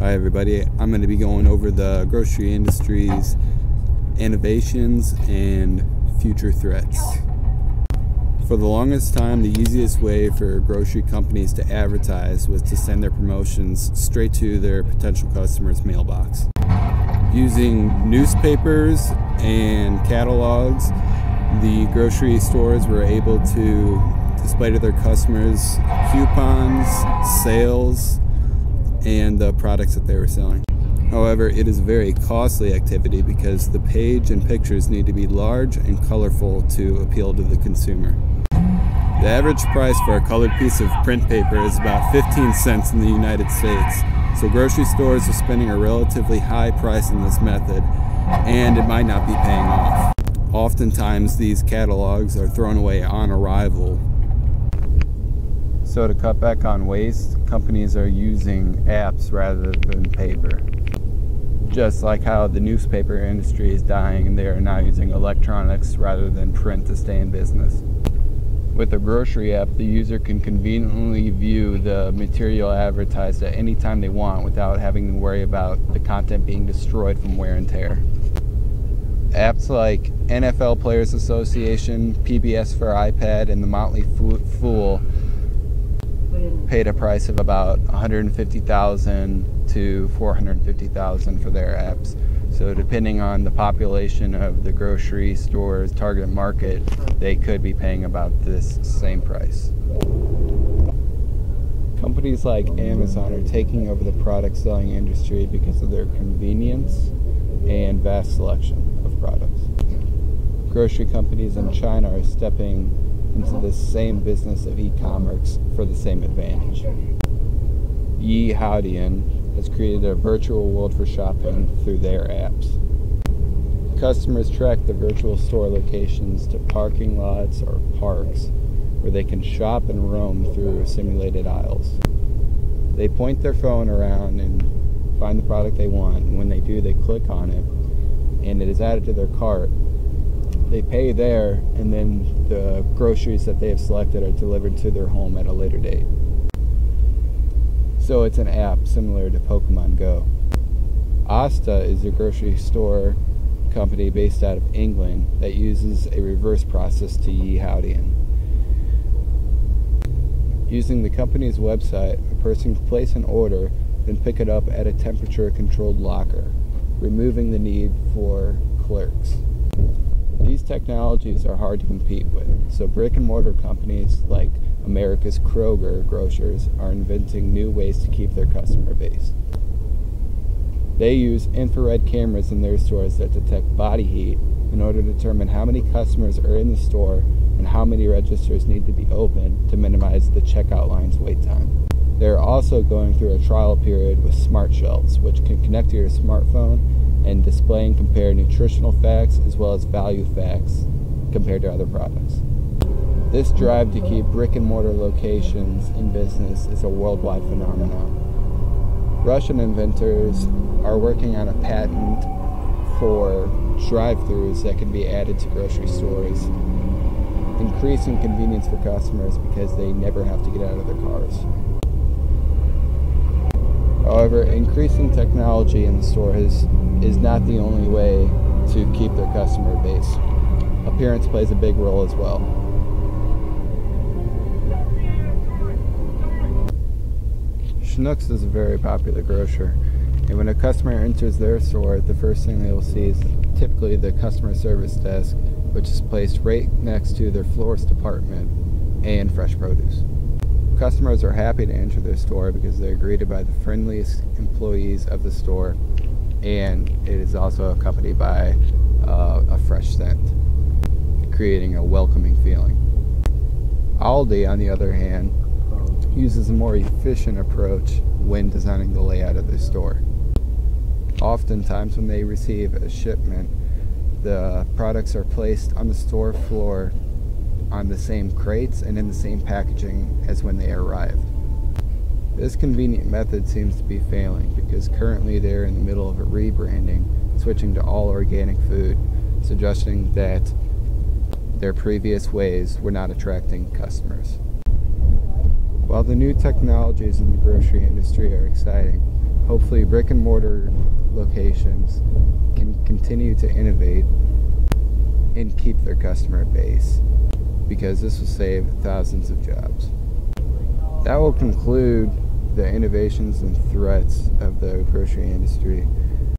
Hi, everybody. I'm going to be going over the grocery industry's innovations and future threats. For the longest time, the easiest way for grocery companies to advertise was to send their promotions straight to their potential customers' mailbox. Using newspapers and catalogs, the grocery stores were able to display to their customers coupons, sales, and the products that they were selling. However, it is a very costly activity because the page and pictures need to be large and colorful to appeal to the consumer. The average price for a colored piece of print paper is about 15 cents in the United States, so grocery stores are spending a relatively high price in this method, and it might not be paying off. Oftentimes, these catalogs are thrown away on arrival so to cut back on waste, companies are using apps rather than paper. Just like how the newspaper industry is dying and they are now using electronics rather than print to stay in business. With a grocery app, the user can conveniently view the material advertised at any time they want without having to worry about the content being destroyed from wear and tear. Apps like NFL Players Association, PBS for iPad, and The Motley Fool paid a price of about 150,000 to 450,000 for their apps. So depending on the population of the grocery store's target market, they could be paying about this same price. Companies like Amazon are taking over the product selling industry because of their convenience and vast selection of products. Grocery companies in China are stepping into the same business of e-commerce for the same advantage. Yihaodian has created a virtual world for shopping through their apps. Customers track the virtual store locations to parking lots or parks where they can shop and roam through simulated aisles. They point their phone around and find the product they want, and when they do, they click on it, and it is added to their cart they pay there, and then the groceries that they have selected are delivered to their home at a later date. So it's an app similar to Pokemon Go. Asda is a grocery store company based out of England that uses a reverse process to Yihaodian. Using the company's website, a person can place an order, then pick it up at a temperature controlled locker, removing the need for clerks. These technologies are hard to compete with, so brick and mortar companies like America's Kroger grocers are inventing new ways to keep their customer base. They use infrared cameras in their stores that detect body heat in order to determine how many customers are in the store and how many registers need to be open to minimize the checkout line's wait time. They're also going through a trial period with smart shelves, which can connect to your smartphone and display and compare nutritional facts as well as value facts compared to other products. This drive to keep brick and mortar locations in business is a worldwide phenomenon. Russian inventors are working on a patent for drive-throughs that can be added to grocery stores, increasing convenience for customers because they never have to get out of their cars. However, increasing technology in the store is, is not the only way to keep their customer base. Appearance plays a big role as well. Schnucks is a very popular grocer, and when a customer enters their store, the first thing they will see is typically the customer service desk, which is placed right next to their florist department and fresh produce. Customers are happy to enter their store because they're greeted by the friendliest employees of the store, and it is also accompanied by uh, a fresh scent, creating a welcoming feeling. Aldi, on the other hand, uses a more efficient approach when designing the layout of their store. Oftentimes, when they receive a shipment, the products are placed on the store floor on the same crates and in the same packaging as when they arrived. This convenient method seems to be failing because currently they're in the middle of a rebranding, switching to all organic food, suggesting that their previous ways were not attracting customers. While the new technologies in the grocery industry are exciting, hopefully brick and mortar locations can continue to innovate and keep their customer base because this will save thousands of jobs. That will conclude the innovations and threats of the grocery industry.